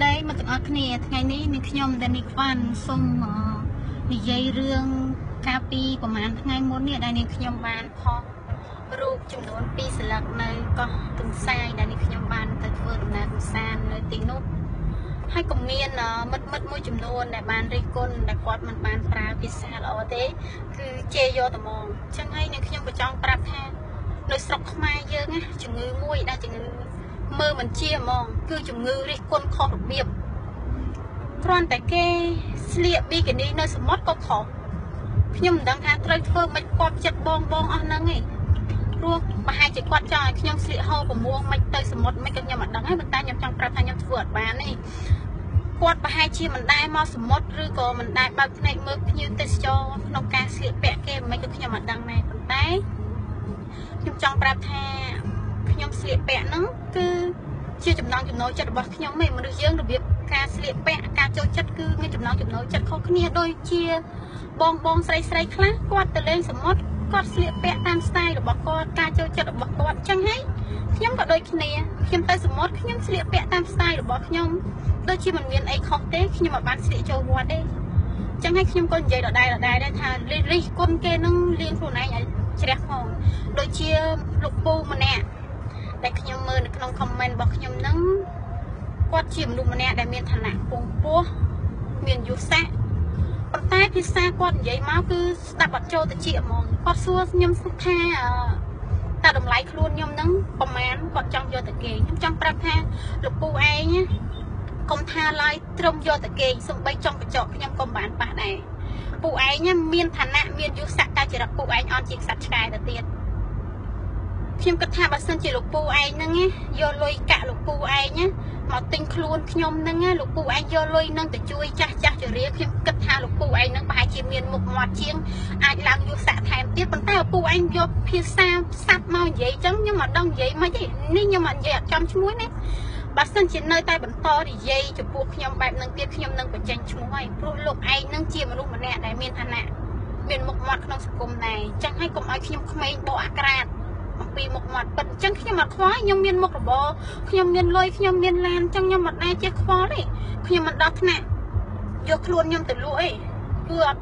ស្តីមកទាំងអស់គ្នា ថ្ងៃនេះនាងខ្ញុំដានីខ្វាន់សូមនិយាយរឿងកាលពីប្រហែលថ្ងៃមុននេះដែលនាងខ្ញុំបានផុសរូបចំនួន2ស្លឹកនៅកោះទន្សាយដែលនាងខ្ញុំបានទៅធ្វើដំណើរកម្សាន្តនៅទីនោះហើយក៏មានមិត្តមិត្តមួយចំនួនដែលបានរិះគន់ដែលគាត់មិនបានប្រើភាសាល្អទេគឺជេរយកតែហ្មងអញ្ចឹងហើយនាងខ្ញុំក៏ចង់ប្រាប់ថានៅស្រុកខ្មែរយើងណាជំងឺមួយដែលជំងឺ មើលមិនជាហ្មង គឺជំងឺរិះគន់ខុសរបៀបគ្រាន់តែគេស្លៀកប៊ីគីនីនៅសមុទ្រក៏ខុសខ្ញុំមិនដឹងថាត្រូវធ្វើមិនគាត់ចិត្តបងបងអស់ហ្នឹងឯងព្រោះប្រហែលជាគាត់ចង់ឲ្យខ្ញុំស្លៀកហូលប្រមួងមិនទៅសមុទ្រមិនក៏ខ្ញុំមិនដឹងហើយប៉ុន្តែខ្ញុំចង់ប្រាប់ថាខ្ញុំធ្វើអត់បានទេគាត់ប្រហែលជាមិនដែរមកសមុទ្រឬក៏មិនដែរបើកភ្នែកមើលភ្ញៀវទេសចរក្នុងការស្លៀកពាក់គេមិនក៏ខ្ញុំមិនដឹងដែរប៉ុន្តែខ្ញុំចង់ប្រាប់ថាខ្ញុំ ស្លៀកពាក់ហ្នឹងគឺជាចំណងចំណូលចិត្តរបស់ខ្ញុំឯងមនុស្សយើងរបៀបការស្លៀកពាក់ការចូលចិត្តគឺមានចំណងចំណូលចិត្តខុសគ្នាដូចជាបងបងស្រីស្រីខ្លះគាត់ទៅលេងសមុទ្រគាត់ស្លៀកពាក់តាមស្ទាយរបស់គាត់ការចូលចិត្តរបស់គាត់អញ្ចឹងហើយខ្ញុំក៏ដូចគ្នាខ្ញុំទៅសមុទ្រខ្ញុំស្លៀកពាក់តាមស្ទាយរបស់ខ្ញុំដូចជាមិនមានអីខុសទេខ្ញុំមិនបានស្លៀកចូលវត្តទេអញ្ចឹងហើយខ្ញុំក៏និយាយដដែលដដែលដែរថារិះគន់គេនឹងលៀងខ្លួនឯងឲ្យជ្រះផងដូចជាលោកពូម្នាក់ ដែលខ្ញុំមើលនៅក្នុង comment របស់ខ្ញុំហ្នឹងគាត់ជាមនុស្សម្នាក់ដែលមានឋានៈពងពោះមានយុស័កប៉ុន្តែភាសាគាត់និយាយមកគឺស្ដាប់អត់ចូលទៅជាហ្មងគាត់សួរខ្ញុំថាតើតម្លៃខ្លួនខ្ញុំហ្នឹងប្រហែលគាត់ចង់យកទៅគេខ្ញុំចង់ប្រាប់ថាលោកពូឯងកុំថាឡើយត្រឹមយកទៅគេសំបីចង់កញ្ចក់ខ្ញុំក៏មិនបានប៉ះដែរពូឯងមានឋានៈមានយុស័កតែចរិតពូឯងអន់ជាខ្សាត់ឆ្កែទៅទៀត ខ្ញុំគិតថាបើសិនជាលោកពូឯងហ្នឹងយកលុយកាក់លោកពូឯងមកទិញខ្លួនខ្ញុំហ្នឹងលោកពូឯងយកលុយហ្នឹងទៅជួយចាស់ចាស់ជរាខ្ញុំគិតថាលោកពូឯងហ្នឹងប្រហែលជាមានមុខមាត់ជាងអាចឡើងយុសាក់ថែមទៀតប៉ុន្តែលោកពូឯងយកភាសាស័ព្ទមកនិយាយអញ្ចឹងខ្ញុំមិនដឹងនិយាយមិនទេនេះខ្ញុំអត់និយាយអត់ចំឈ្មោះណាបើសិនជានៅតែបន្តនិយាយចំពោះខ្ញុំបែបហ្នឹងទៀតខ្ញុំនឹងបញ្ចេញឈ្មោះហើយព្រោះលោកឯងនឹងជាមនុស្សម្នាក់ដែលមានឋានៈមានមុខមាត់ក្នុងសង្គមដែរអញ្ចឹងហើយកុំឲ្យខ្ញុំក្មេងបោអាក្រាត អំពីមុខមាត់ប៉ិនអញ្ចឹងខ្ញុំអត់ខ្វល់ខ្ញុំមានមុខរបរខ្ញុំមានលុយខ្ញុំមានឡានអញ្ចឹងខ្ញុំមិនដែរចេះខ្វល់ទេខ្ញុំមិនដល់ថ្នាក់យកខ្លួនខ្ញុំទៅលក់អីគឺអត់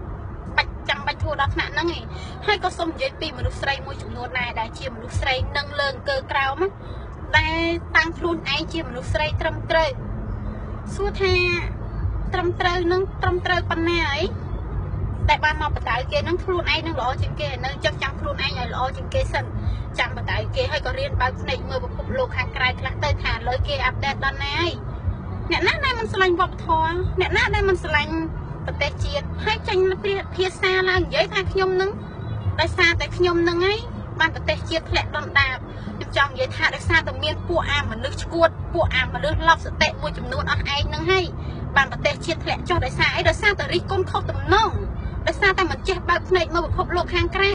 បាច់ចាំបាច់ធ្វើដល់ថ្នាក់ហ្នឹងឯងហើយក៏សូមនិយាយពីមនុស្សស្រីមួយចំនួនដែរដែលជាមនុស្សស្រីនឹងលើអង្គើក្រោមដែលតាំងខ្លួនឯងជាមនុស្សស្រីត្រឹមត្រូវសួរថាត្រឹមត្រូវនឹងត្រឹមត្រូវប៉ុណ្ណាអី តែបានមកបដៅគេនឹងខ្លួនឯងនឹងល្អជាងគេនៅចឹងចាំខ្លួនឯងឲ្យល្អជាងគេសិនចាំបដៅគេហើយក៏រៀនបើកភ្នែកមើលពិភពលោកខាងក្រៅខ្លះទៅថាលើគេអាប់ដេតដល់ណាហើយអ្នកណាដែលមិនស្រឡាញ់វប្បធម៌អ្នកណាដែលមិនស្រឡាញ់ប្រទេសជាតិហើយចេញភាសាឡើងនិយាយថាខ្ញុំនឹងដោយសារតែខ្ញុំនឹងហើយបានប្រទេសជាតិធ្លាក់ដុនដាបខ្ញុំចង់និយាយថាដោយសារតែមានពួកអាមនុស្សឈួតពួកអាមនុស្សលប់សតិមួយចំនួនអស់ឯងនឹងហើយបានប្រទេសជាតិធ្លាក់ចុះដោយសារអីដោយសារតែរិះគន់ខុសទំនង ដោយសារតែមិនចេះបើកភ្នែកមើលពិភពលោកខាងក្រៅ